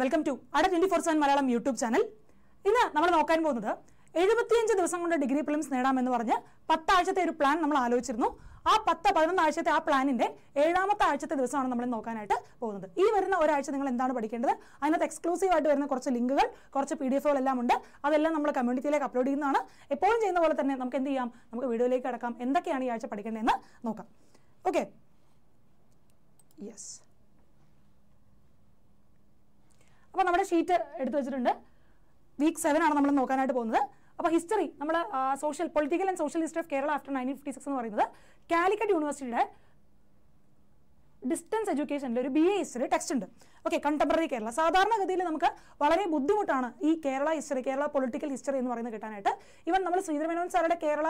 Welcome to Adda twenty four seven Malayalam YouTube channel ഇന്ന് നമ്മൾ നോക്കാൻ പോകുന്നത് എഴുപത്തിയഞ്ച് ദിവസം കൊണ്ട് ഡിഗ്രി പ്രിലിംസ് നേടാമെന്ന് പറഞ്ഞ് പത്താഴ്ചത്തെ ഒരു പ്ലാൻ നമ്മൾ ആലോചിച്ചിരുന്നു. ആ പത്ത് പതിനൊന്ന് ആഴ്ചത്തെ ആ പ്ലാനിന്റെ ഏഴാമത്തെ ആഴ്ചത്തെ ദിവസമാണ് നമ്മൾ നോക്കാനായിട്ട് പോകുന്നത്. ഈ വരുന്ന ഒരാഴ്ച നിങ്ങൾ എന്താണ് പഠിക്കേണ്ടത്? അതിനകത്ത് എക്സ്ക്ലൂസീവ് ആയിട്ട് വരുന്ന കുറച്ച് ലിങ്കുകൾ കുറച്ച് പി ഡി എല്ലാം ഉണ്ട്. അതെല്ലാം നമ്മൾ കമ്മ്യൂണിറ്റിയിലേക്ക് അപ്ലോഡ് ചെയ്യുന്നതാണ്. എപ്പോഴും ചെയ്യുന്ന പോലെ തന്നെ നമുക്ക് എന്ത് ചെയ്യാം? നമുക്ക് വീഡിയോയിലേക്ക് കിടക്കാം. എന്തൊക്കെയാണ് ഈ ആഴ്ച പഠിക്കേണ്ടതെന്ന് നോക്കാം. ഓക്കെ യെസ് അപ്പോൾ നമ്മുടെ ഷീറ്റ് എടുത്തു വെച്ചിട്ടുണ്ട്. വീക്ക് സെവൻ ആണ് നമ്മൾ നോക്കാനായിട്ട് പോകുന്നത്. അപ്പോൾ ഹിസ്റ്ററി നമ്മൾ social political and social history of Kerala after nineteen fifty six എന്ന് പറയുന്നത് കാലിക്കറ്റ് യൂണിവേഴ്സിറ്റിയുടെ ഡിസ്റ്റൻസ് എഡ്യൂക്കേഷനിൽ ഒരു ബി എ ഹിസ്റ്ററി ടെക്സ്റ്റ് ഉണ്ട്. ഓക്കെ കണ്ടംപററി കേരള സാധാരണഗതിയിൽ നമുക്ക് വളരെ ബുദ്ധിമുട്ടാണ് ഈ Kerala history Kerala political history എന്ന് പറയുന്നത് കിട്ടാനായിട്ട്. ഇവൻ നമ്മൾ ശ്രീധരമേനോൻ സാറുടെ കേരള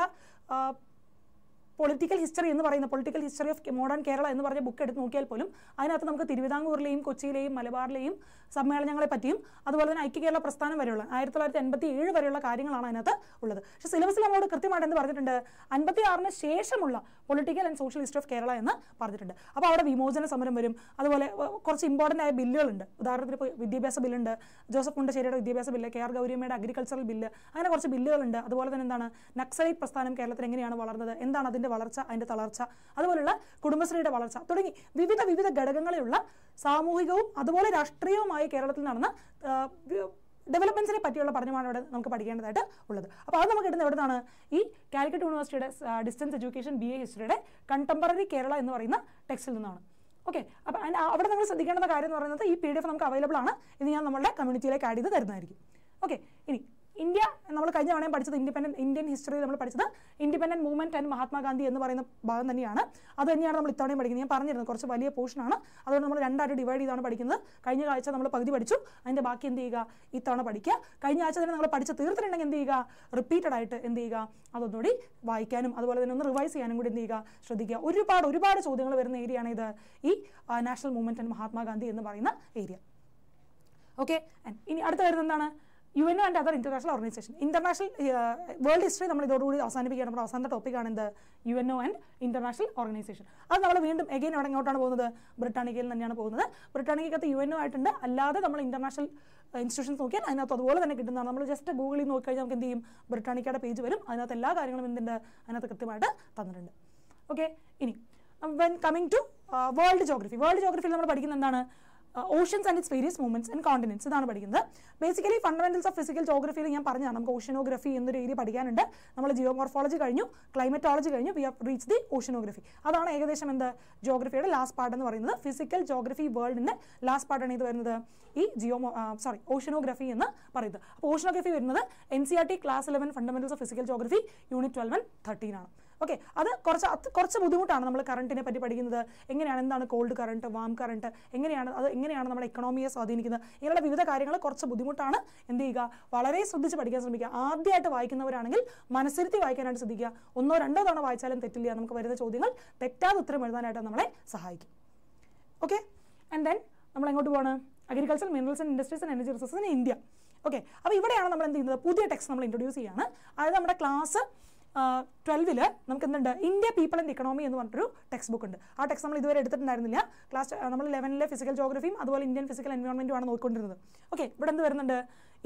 പൊളിറ്റിക്കൽ ഹിസ്റ്ററി എന്ന് പറയുന്ന political history of modern Kerala എന്ന് പറഞ്ഞ ബുക്ക് എടുത്ത് നോക്കിയാൽ പോലും അതിനകത്ത് നമുക്ക് തിരുവിതാംകൂറിലെയും കൊച്ചിയിലെയും മലബാറിലെയും സമ്മേളനങ്ങളെ പറ്റിയും അതുപോലെ തന്നെ ഐക്യ കേരള പ്രസ്ഥാനം വരെയുള്ള ആയിരത്തി തൊള്ളായിരത്തി എൺപത്തി ഏഴ് വരെയുള്ള കാര്യങ്ങളാണ് അതിനകത്ത് ഉള്ളത്. പക്ഷേ സിലബസിൽ നമ്മളോട് കൃത്യമായിട്ട് എന്ത് പറഞ്ഞിട്ടുണ്ട്? അൻപത്തി ആറിന് ശേഷമുള്ള political and social history of Kerala എന്ന് പറഞ്ഞിട്ടുണ്ട്. അപ്പോൾ അവിടെ വിമോചന സമരം വരും. അതുപോലെ കുറച്ച് ഇമ്പോർട്ടന്റ് ആയ ബില്ലുകളുണ്ട്. ഉദാഹരണത്തിന് ഇപ്പോൾ വിദ്യാഭ്യാസ ബില്ലുണ്ട്. ജോസഫ് മുണ്ടശ്ശേരിയുടെ വിദ്യാഭ്യാസ ബില്ല് കെ ആർ ഗൗരിയമ്മയുടെ അഗ്രികൾച്ചറൽ ബില്ല് അങ്ങനെ കുറച്ച് ബില്ലുകളുണ്ട്. അതുപോലെ തന്നെ എന്താണ്? നക്സലൈറ്റ് പ്രസ്ഥാനം കേരളത്തിൽ എങ്ങനെയാണ് വളർന്നത്? എന്താണ് അതിന്റെ വളർച്ച അതിന്റെ തളർച്ച അതുപോലുള്ള കുടുംബശ്രീയുടെ വളർച്ച തുടങ്ങി വിവിധ വിവിധ ഘടകങ്ങളിലുള്ള സാമൂഹികവും അതുപോലെ രാഷ്ട്രീയവുമായ കേരളത്തിൽ നടന്ന ഡെവലപ്മെൻസിനെ പറ്റിയുള്ള പഠനമാണ് ഇവിടെ നമുക്ക് പഠിക്കേണ്ടതായിട്ട് ഉള്ളത്. അപ്പോൾ അത് നമുക്ക് കിട്ടുന്ന എവിടുന്നാണ്? ഈ കാലിക്കറ്റ് യൂണിവേഴ്സിറ്റിയുടെ ഡിസ്റ്റൻസ് എഡ്യൂക്കേഷൻ ബി എ ഹിസ്റ്ററിയുടെ കണ്ടംപററി കേരള എന്ന് പറയുന്ന ടെക്സ്റ്റിൽ നിന്നാണ്. ഓക്കെ അപ്പോൾ അതിന് അവിടെ നമ്മൾ ശ്രദ്ധിക്കേണ്ട കാര്യം എന്ന് പറയുന്നത് ഈ പി ഡി എഫ് നമുക്ക് അവൈലബിൾ ആണ്. ഇത് ഞാൻ നമ്മുടെ കമ്മ്യൂണിറ്റിയിലേക്ക് ആഡ് ചെയ്ത് തരുന്നതായിരിക്കും. ഓക്കെ ഇനി ഇന്ത്യ നമ്മൾ കഴിഞ്ഞ തവണയും പഠിച്ചത് ഇൻഡിപെൻഡന്റ് ഇന്ത്യൻ ഹിസ്റ്ററിയിൽ നമ്മൾ പഠിച്ചത് ഇൻഡിപെൻഡന്റ് മൂവ്മെന്റ് ആൻഡ് മഹാത്മാഗാന്ധി എന്ന് പറയുന്ന ഭാഗം തന്നെയാണ്. അത് തന്നെയാണ് നമ്മൾ ഇത്തവണയും പഠിക്കുന്നത്. ഞാൻ പറഞ്ഞിരുന്നു കുറച്ച് വലിയ പോർഷനാണ് അതുകൊണ്ട് നമ്മൾ രണ്ടായിട്ട് ഡിവൈഡ് ചെയ്താണ് പഠിക്കുന്നത്. കഴിഞ്ഞ ആഴ്ച നമ്മൾ പകുതി പഠിച്ചു. അതിന്റെ ബാക്കി എന്ത് ചെയ്യുക? ഇത്തവണ പഠിക്കുക. കഴിഞ്ഞ ആഴ്ച തന്നെ നമ്മൾ പഠിച്ച് തീർത്തിട്ടുണ്ടെങ്കിൽ എന്ത് ചെയ്യുക? റിപ്പീറ്റഡ് ആയിട്ട് എന്ത് ചെയ്യുക? അതൊന്നുകൂടി വായിക്കാനും അതുപോലെ തന്നെ ഒന്ന് റിവൈസ് ചെയ്യാനും കൂടി എന്ത് ചെയ്യുക? ശ്രദ്ധിക്കുക. ഒരുപാട് ഒരുപാട് ചോദ്യങ്ങൾ വരുന്ന ഏരിയയാണ് ഇത്. ഈ നാഷണൽ മൂവ്മെന്റ് ആൻഡ് മഹാത്മാഗാന്ധി എന്ന് പറയുന്ന ഏരിയ ഓക്കെ ഇനി അടുത്ത വരുന്നത് എന്താണ്? U N and other international organisation. International world history നമ്മൾ ഇതോടുകൂടി അവസാനിപ്പിക്കുകയാണ് നമ്മുടെ അവസാനത്തെ ടോപ്പിക്കാണ് എന്ത്? U N O and international organisation. അത് നമ്മൾ വീണ്ടും എഗെയിൻ അവിടെ എങ്ങോട്ടാണ് പോകുന്നത്. ബ്രിട്ടാനിക്കയിൽ തന്നെയാണ് പോകുന്നത്. ബ്രിട്ടാനിക്കകത്ത് യു എൻ ഒ ആയിട്ടുണ്ട്. അല്ലാതെ നമ്മൾ ഇന്റർനാഷണൽ ഇൻസ്റ്റിറ്റ്യൂഷൻസ് നോക്കിയാൽ അതിനകത്ത് അതുപോലെ തന്നെ കിട്ടുന്നതാണ്. നമ്മൾ ജസ്റ്റ് ഗൂഗിളിൽ നോക്കി കഴിഞ്ഞാൽ നമുക്ക് എന്ത് ചെയ്യും? ബ്രിട്ടാനിക്കയുടെ പേജ് വരും. അതിനകത്ത് എല്ലാ കാര്യങ്ങളും എന്തുണ്ട് അതിനകത്ത് കൃത്യമായിട്ട് തന്നിട്ടുണ്ട്. ഓക്കെ ഇനി when coming to world geography world ജോഗ്രഫിയിൽ നമ്മൾ പഠിക്കുന്ന എന്താണ്? Oceans and its various movements and continents ഇതാണ് പഠിക്കുന്നത്. ബേസിക്കലി ഫണ്ടമെന്റൽസ് ഓഫ് ഫിസിക്കൽ ജോഗ്രഫിയിൽ ഞാൻ പറഞ്ഞതാണ്. നമുക്ക് ഓഷ്യനോഗ്രഫി എന്നൊരു ഏരിയ പഠിക്കാനുണ്ട്. നമ്മൾ ജിയോമോർഫോളജി കഴിഞ്ഞു ക്ലൈമറ്റോളജി കഴിഞ്ഞു we have reach the oceanography അതാണ് ഏകദേശം എന്ത്? ജോഗ്രഫിയുടെ ലാസ്റ്റ് പാർട്ട് എന്ന് പറയുന്നത്. ഫിസിക്കൽ ജോഗ്രഫി വേൾഡിന്റെ ലാസ്റ്റ് പാർട്ടാണ് ഇത് വരുന്നത്. ഈ ജിയോ സോറി ഓഷ്യനോഗ്രഫി എന്ന് പറയുന്നത്. അപ്പോൾ ഓഷ്യനോഗ്രഫി വരുന്നത് N C R T class eleven fundamentals of physical geography unit twelve and thirteen ആണ്. ഓക്കെ അത് കുറച്ച് കുറച്ച് ബുദ്ധിമുട്ടാണ് നമ്മൾ കറണ്ടിനെ പറ്റി പഠിക്കുന്നത്. എങ്ങനെയാണ് എന്താണ് കോൾഡ് കറണ്ട് വാം കറണ്ട് എങ്ങനെയാണ് അത് എങ്ങനെയാണ് നമ്മുടെ എക്കണോമിയെ സ്വാധീനിക്കുന്നത്? ഇങ്ങനെയുള്ള വിവിധ കാര്യങ്ങൾ കുറച്ച് ബുദ്ധിമുട്ടാണ് എന്ത് ചെയ്യുക? വളരെ ശ്രദ്ധിച്ച് പഠിക്കാൻ ശ്രമിക്കുക. ആദ്യമായിട്ട് വായിക്കുന്നവരാണെങ്കിൽ മനസ്സിരുത്തി വായിക്കാനായിട്ട് ശ്രദ്ധിക്കുക. ഒന്നോ രണ്ടോ തവണ വായിച്ചാലും തെറ്റില്ല. നമുക്ക് വരുന്ന ചോദ്യങ്ങൾ തെറ്റാതെ ഉത്തരം എഴുതാനായിട്ട് നമ്മളെ സഹായിക്കും. ഓക്കെ ആൻഡ് ദെൻ നമ്മൾ എങ്ങോട്ട് പോകണം agriculture minerals and industries and energy resources in India okay അപ്പോൾ ഇവിടെയാണ് നമ്മൾ എന്ത് ചെയ്യുന്നത്? പുതിയ ടെക്സ്റ്റ് നമ്മൾ ഇൻട്രൊഡ്യൂസ് ചെയ്യുകയാണ് അതായത് നമ്മുടെ ക്ലാസ് ട്വൽവിൽ നമുക്ക് എന്തുണ്ട്? ഇന്ത്യ പീപ്പിൾ ആൻഡ് ഇക്കണോമി എന്ന് പറഞ്ഞിട്ടൊരു ടെക്സ്റ്റ് ബുക്ക് ഉണ്ട്. ആ ടെക്സ്റ്റ് നമ്മൾ ഇതുവരെ എടുത്തിട്ടുണ്ടായിരുന്നില്ല. ക്ലാസ് നമ്മൾ ലെവനിലെ ഫിസിക്കൽ ജോഗ്രഫിയും അതുപോലെ ഇന്ത്യൻ ഫിസിക്കൽ എൻവയോൺമെന്റും ആണ് നോക്കിക്കൊണ്ടിരുന്നത്. ഓക്കെ ഇവിടെ എന്ത് വരുന്നുണ്ട്?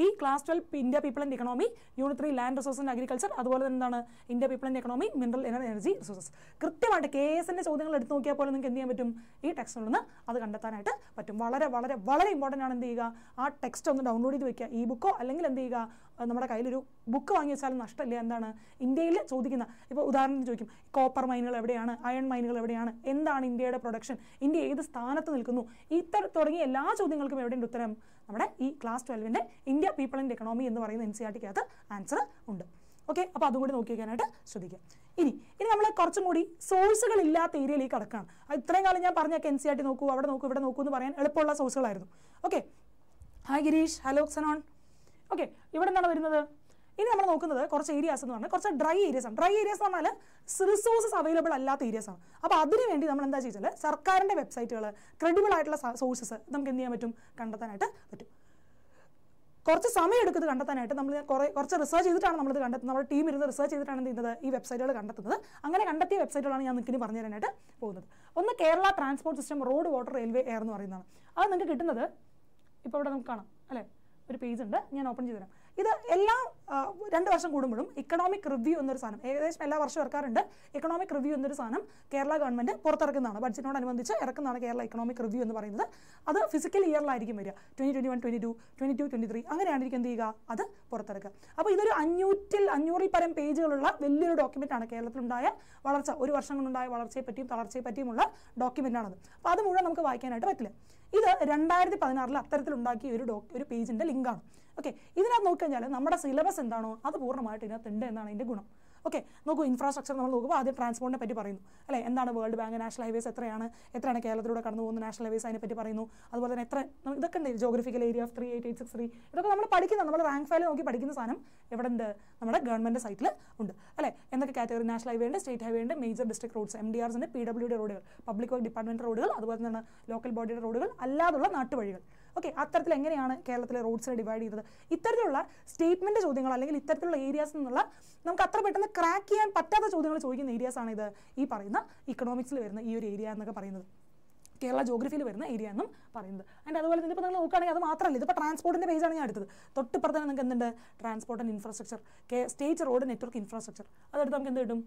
ഈ class twelve India people and economy unit three land resource and agriculture അതുപോലെ തന്നെ എന്താണ്? India people and economy mineral energy resources കൃത്യമായിട്ട് കെ എസിന്റെ ചോദ്യങ്ങൾ എടുത്ത് നോക്കിയാൽ പോലും നിങ്ങൾക്ക് എന്ത് ചെയ്യാൻ പറ്റും? ഈ ടെക്സ്റ്റിൽ നിന്ന് അത് കണ്ടെത്താനായിട്ട് പറ്റും. വളരെ വളരെ വളരെ ഇമ്പോർട്ടന്റ് ആണ് എന്ത് ചെയ്യുക? ആ ടെക്സ്റ്റ് ഒന്ന് ഡൗൺലോഡ് ചെയ്ത് വെക്കുക. ഈ ബുക്കോ അല്ലെങ്കിൽ എന്ത് ചെയ്യുക? നമ്മുടെ കയ്യിലൊരു ബുക്ക് വാങ്ങി വെച്ചാലും നഷ്ടമില്ല എന്താണ് ഇന്ത്യയിൽ ചോദിക്കുന്ന. ഇപ്പോൾ ഉദാഹരണത്തിന് ചോദിക്കും കോപ്പർ മൈനുകൾ എവിടെയാണ്? അയൺ മൈനുകൾ എവിടെയാണ്? എന്താണ് ഇന്ത്യയുടെ പ്രൊഡക്ഷൻ ഇന്ത്യ ഏത് സ്ഥാനത്ത് നിൽക്കുന്നു? ഇത്തരം തുടങ്ങിയ എല്ലാ ചോദ്യങ്ങൾക്കും എവിടെയുണ്ട് ഉത്തരം? നമ്മുടെ ഈ ക്ലാസ് ട്വൽവിന്റെ ഇന്ത്യ പീപ്പിൾ ആൻഡ് എക്കണോമി എന്ന് പറയുന്ന എൻ സി ആർ ടിക്കകത്ത് ആൻസർ ഉണ്ട്. ഓക്കെ അപ്പോൾ അതും കൂടി നോക്കി വയ്ക്കാനായിട്ട് ശ്രദ്ധിക്കുക. ഇനി ഇനി നമ്മൾ കുറച്ചും കൂടി സോഴ്സുകൾ ഇല്ലാത്ത ഏരിയയിലേക്ക് കടക്കുകയാണ്. അത് ഇത്രയും കാലം ഞാൻ പറഞ്ഞൊക്കെ എൻ സി ആർ ടി നോക്കൂ അവിടെ നോക്കൂ ഇവിടെ നോക്കൂ എന്ന് പറയാൻ എളുപ്പമുള്ള സോഴ്സുകളായിരുന്നു ഓക്കെ ഹായ് ഗിരീഷ് ഹലോ സനോൺ ഓക്കെ ഇവിടെ എന്താണ് വരുന്നത്? ഇനി നമ്മൾ നോക്കുന്നത് കുറച്ച് ഏരിയാസ് എന്ന് പറഞ്ഞാൽ കുറച്ച് ഡ്രൈ ഏരിയാസ് ആണ്. ഡ്രൈ ഏരിയാസ് എന്ന് പറഞ്ഞാൽ റിസോഴ്സസ് അവൈലബിൾ അല്ലാത്ത ഏരിയാസ് ആണ്. അപ്പോൾ അതിനുവേണ്ടി നമ്മൾ എന്താ ചെയ്താൽ സർക്കാരിന്റെ വെബ്സൈറ്റുകൾ ക്രെഡിബിൾ ആയിട്ടുള്ള സോഴ്സസ് നമുക്ക് എന്ത് ചെയ്യാൻ പറ്റും? കണ്ടെത്താനായിട്ട് പറ്റും. കുറച്ച് സമയം എടുക്കുന്നത് കണ്ടെത്താനായിട്ട് നമ്മൾ കുറേ കുറച്ച് റിസർച്ച് ചെയ്തിട്ടാണ് നമ്മളിത് കണ്ടെത്തുന്നത്. നമ്മുടെ ടീം ഇരുന്ന് റിസർച്ച് ചെയ്തിട്ടാണ് ചെയ്യുന്നത്? ഈ വെബ്സൈറ്റുകൾ കണ്ടെത്തുന്നത്. അങ്ങനെ കണ്ടെത്തിയ വെബ്സൈറ്റുകളാണ് ഞാൻ ഇനി പറഞ്ഞു തരാനായിട്ട് പോകുന്നത്. ഒന്ന് Kerala transport system road water railway air എന്ന് പറയുന്നതാണ്. അത് നിങ്ങൾക്ക് കിട്ടുന്നത് ഇപ്പോൾ ഇവിടെ നമുക്ക് കാണാം അല്ലേ? ഒരു പേജ് ഉണ്ട് ഞാൻ ഓപ്പൺ ചെയ്തു തരാം ഇത് എല്ലാ രണ്ട് വർഷം കൂടുമ്പോഴും ഇക്കണോമിക് റിവ്യൂ എന്നൊരു സാധനം ഏകദേശം എല്ലാ വർഷവും ഇറക്കാറുണ്ട്. ഇക്കണോമിക് റിവ്യൂ എന്നൊരു സാധനം കേരള ഗവൺമെന്റ് പുറത്തിറക്കുന്നതാണ്. ബഡ്ജറ്റിനോടനുബന്ധിച്ച് ഇറക്കുന്നതാണ് കേരള ഇക്കണോമിക് റിവ്യൂ എന്ന് പറയുന്നത്. അത് ഫിസിക്കൽ ഇയറിലായിരിക്കും വരിക. Twenty twenty one twenty two twenty two twenty three അങ്ങനെയായിരിക്കും എന്ത് ചെയ്യുക? അത് പുറത്തിറക്കുക. അപ്പോൾ ഇതൊരു അഞ്ഞൂറ്റിൽ അഞ്ഞൂറിൽ പരം പേജുകളുള്ള വലിയൊരു ഡോക്യുമെന്റ് ആണ് കേരളത്തിലുണ്ടായ വളർച്ച. ഒരു വർഷം കൊണ്ടുണ്ടായ വളർച്ചയെ പറ്റിയും തളർച്ചയെ പറ്റിയുമുള്ള ഡോക്യുമെന്റ് ആണത്. അപ്പോൾ അത് മുഴുവൻ നമുക്ക് വായിക്കാനായിട്ട് പറ്റില്ല. ഇത് രണ്ടായിരത്തി പതിനാറിൽ അത്തരത്തിലുണ്ടാക്കിയ ഒരു ഡോ ഒരു പേജിന്റെ ലിങ്കാണ്. ഓക്കെ ഇതിനകത്ത് നോക്കിക്കഴിഞ്ഞാൽ നമ്മുടെ സിലബസ് എന്താണോ അത് പൂർണമായിട്ട് ഇതിനകത്തുണ്ട് എന്നാണ് അതിന്റെ ഗുണം. ഓക്കെ നോക്കൂ ഇൻഫ്രാസ്ട്രക്ചർ നമ്മൾ നോക്കുമ്പോൾ ആദ്യം ട്രാൻസ്പോർട്ടിനെ പറ്റി പറയുന്നു. അല്ലേ? എന്താണ് വേൾഡ് ബാങ്ക് നാഷണൽ ഹൈവേസ് എത്രയാണ്? എത്രയാണ് കേരളത്തിലൂടെ കടന്നു പോകുന്ന നാഷണൽ ഹൈവേസ് അതിനെ പറ്റി പറയുന്നു. അതുപോലെ തന്നെ എത്ര ഇതൊക്കെ ഉണ്ട് geographical area of three eight eight six three ഇതൊക്കെ നമ്മൾ പഠിക്കുന്ന നമ്മൾ റാങ്ക് ഫയൽ നോക്കി പഠിക്കുന്ന സാധനം എവിടെ ഉണ്ട് നമ്മുടെ ഗവൺമെന്റ് സൈറ്റിൽ ഉണ്ട്. അല്ലേ? എന്തൊക്കെ കാറ്റഗറി നാഷണൽ ഹൈവേ ഉണ്ട് സ്റ്റേറ്റ് ഹൈവേ ഉണ്ട് major district roads M D Rs ഉണ്ട് പി ഡബ്ല്യു ഡി റോഡുകൾ പബ്ലിക് വർക്ക് ഡിപ്പാർട്ട്മെന്റ് റോഡുകൾ അതുപോലെ തന്നെ ലോക്കൽ ബോഡിയുടെ റോഡുകൾ അല്ലാതുള്ള നാട്ടുവഴികൾ. ഓക്കെ അത്തരത്തിൽ എങ്ങനെയാണ് കേരളത്തിലെ റോഡ്സിനെ ഡിവൈഡ് ചെയ്തത്? ഇത്തരത്തിലുള്ള സ്റ്റേറ്റ്മെന്റ് ചോദ്യങ്ങൾ അല്ലെങ്കിൽ ഇത്തരത്തിലുള്ള ഏരിയാസ് നിന്നുള്ള നമുക്ക് അത്ര പെട്ടെന്ന് ക്രാക്ക് ചെയ്യാൻ പറ്റാത്ത ചോദ്യങ്ങൾ ചോദിക്കുന്ന ഏരിയാസ് ആണ് ഇത്. ഈ പറയുന്ന ഇക്കണോമിക്സിൽ വരുന്ന ഈ ഒരു ഏരിയ എന്നൊക്കെ പറയുന്നത്. കേരള ജോഗ്രഫിയിൽ വരുന്ന ഏരിയ എന്നും പറയുന്നത്. ആൻഡ് അതുപോലെ തന്നെ ഇപ്പോൾ നിങ്ങൾ നോക്കുകയാണെങ്കിൽ അത് മാത്രമല്ല ഇതിപ്പോൾ ട്രാൻസ്പോർട്ടിന്റെ പേജാണ് ഞാൻ എടുത്തത്. തൊട്ടിപ്പുറത്ത് തന്നെ നിങ്ങൾക്ക് എന്തുണ്ട്? Transport and infrastructure state road network infrastructure അതെടുത്ത് നമുക്ക് എന്ത് കിട്ടും?